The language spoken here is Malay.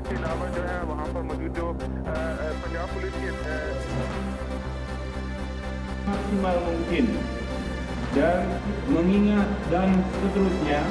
इसके अलावा जो है वहाँ पर मौजूद जो पंजाब पुलिस के maksimal mungkin. Dan mengingat dan seterusnya